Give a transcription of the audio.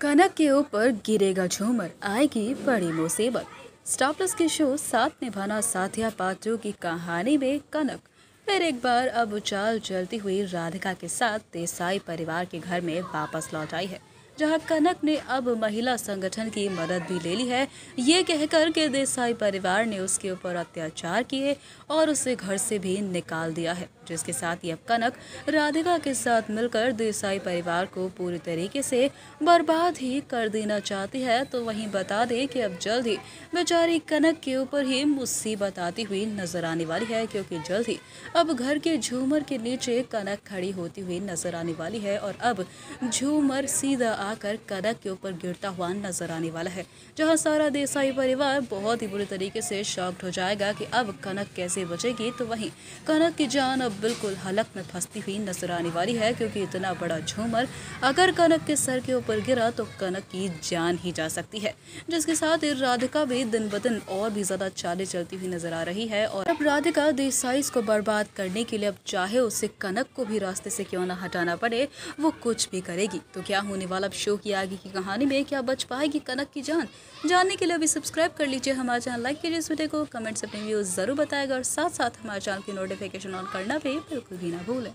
कनक के ऊपर गिरेगा झूमर, आएगी बड़ी मुसीबत। स्टार प्लस के शो साथ निभाना साथिया पात्रों की कहानी में कनक। फिर एक बार अब उचाल चलती हुई राधिका के साथ देसाई परिवार के घर में वापस लौट आई है। जहाँ कनक ने अब महिला संगठन की मदद भी ले ली है। ये कहकर के देसाई परिवार ने उसके ऊपर अत्याचार किए और उसे घर से भी निकाल दिया है, जिसके साथ ही अब कनक राधिका के साथ मिलकर देसाई परिवार को पूरी तरीके से बर्बाद ही कर देना चाहती है। तो वहीं बता दें कि अब जल्द ही बेचारी कनक के ऊपर ही मुसीबत आती हुई नज़र आने वाली है, क्योंकि जल्द ही अब घर के झूमर के नीचे कनक खड़ी होती हुई नज़र आने वाली है और अब झूमर सीधा आकर कनक के ऊपर गिरता हुआ नज़र आने वाला है, जहाँ सारा देसाई परिवार बहुत ही बुरी तरीके से शॉक्ड हो जाएगा कि अब कनक कैसे बचेगी। तो वहीं कनक की जान अब बिल्कुल हलक में फंसती हुई नज़र आने वाली है, क्योंकि इतना बड़ा झूमर अगर कनक के सर के ऊपर गिरा तो कनक की जान ही जा सकती है, जिसके साथ राधिका भी दिन ब दिन और भी ज़्यादा चाले चलती हुई नज़र आ रही है। और अब राधिका देसाई को बर्बाद करने के लिए अब चाहे उसे कनक को भी रास्ते से क्यों ना हटाना पड़े, वो कुछ भी करेगी। तो क्या होने वाला अब शो की आगे की कहानी में क्या बच पाएगी कनक की जान? जानने के लिए अभी सब्सक्राइब कर लीजिए हमारे चैनल लाइक कीजिए इस वीडियो को कमेंट्स अपने व्यूज़ ज़रूर बताएगा और साथ साथ हमारे चैनल की नोटिफिकेशन ऑन करना भी बिल्कुल भी ना भूलें।